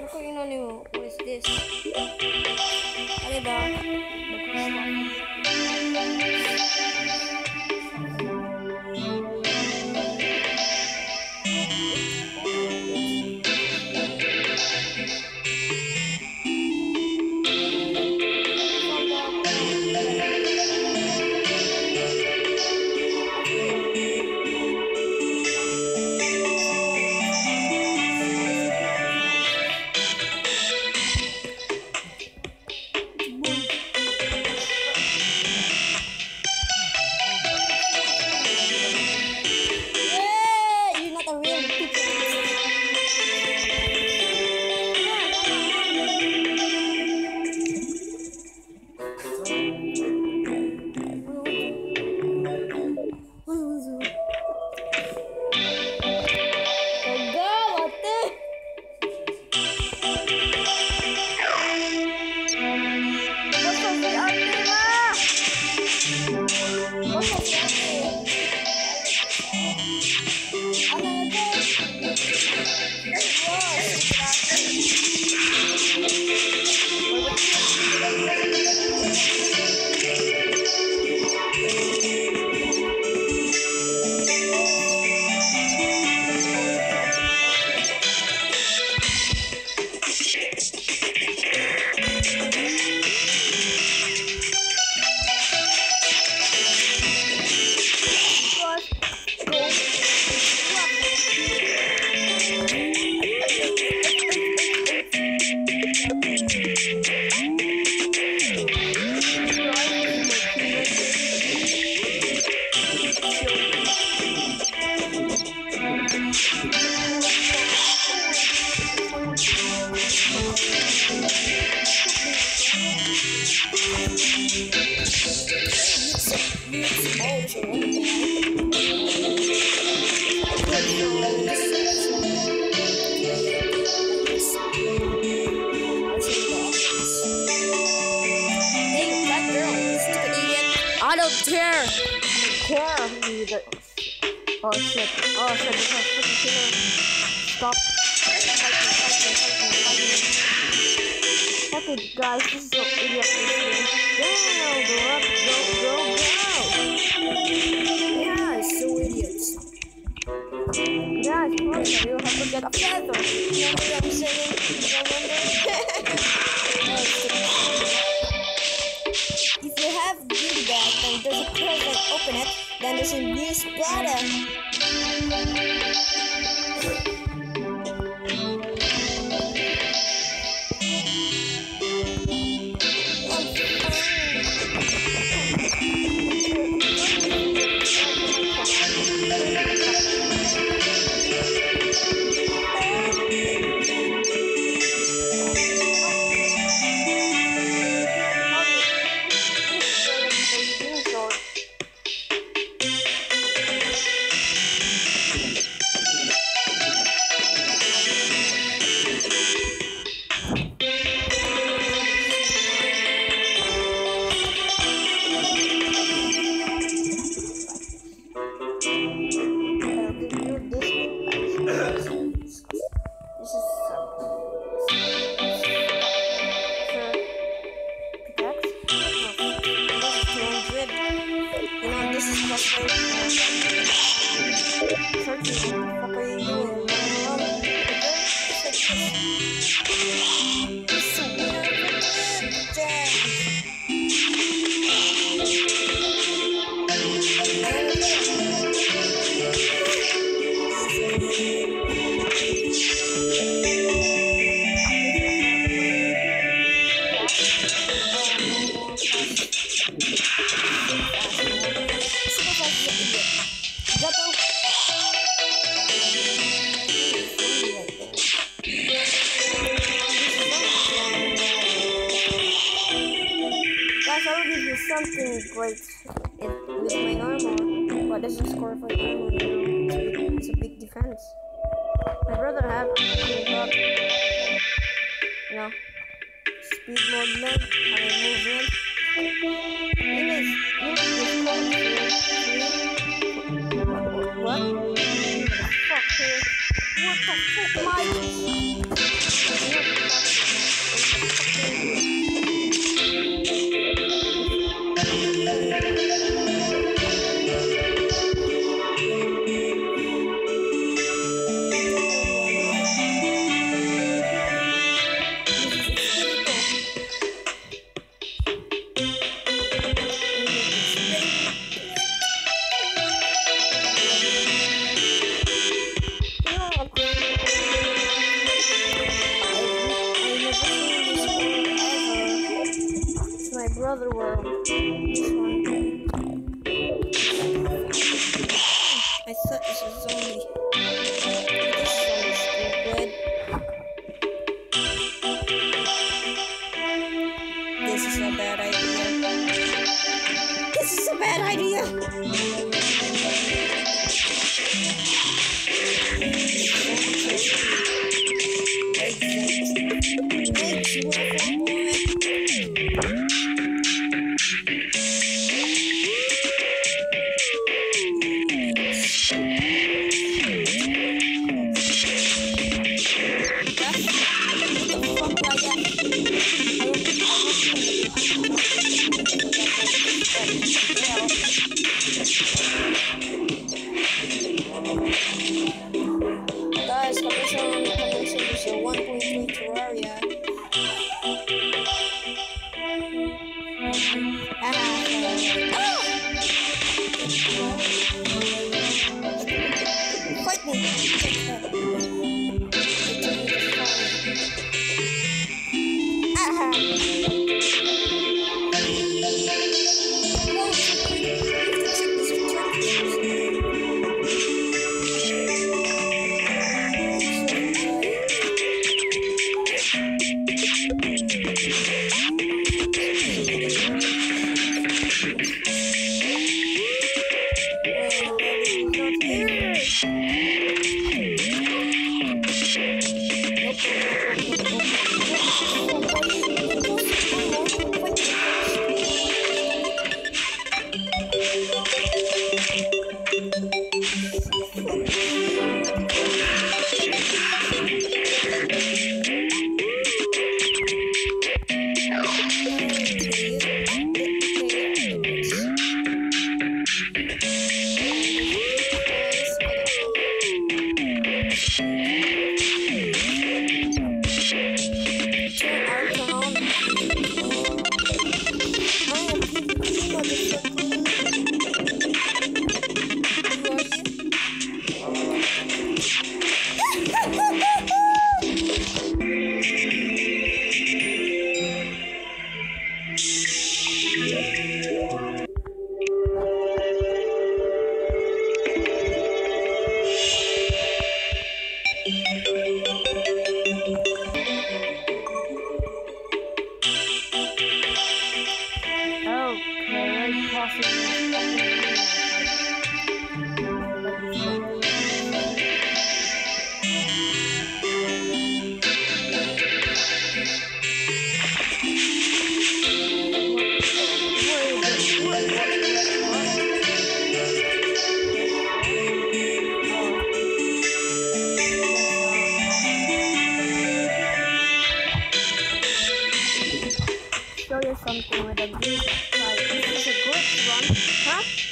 Ano ko yun ano? What is this? Oh shit. Oh shit, this is freaking killer. Stop. Okay, guys, this is so idiot. Go, up, go, go, go. Yeah, it's so idiots. Guys, first you have to get a feather. There's a something great it, with my armor. What does it score for the armor? It's, a big, defense. My brother have I got, you know, speed mode mode. How I move in. In this, in this code, three, what? what? here. What the fuck, Mike? I thought this was. This sounds stupid. This is a bad idea. This is a bad idea. Guys, Fight something with a green side. This is a good one. Huh?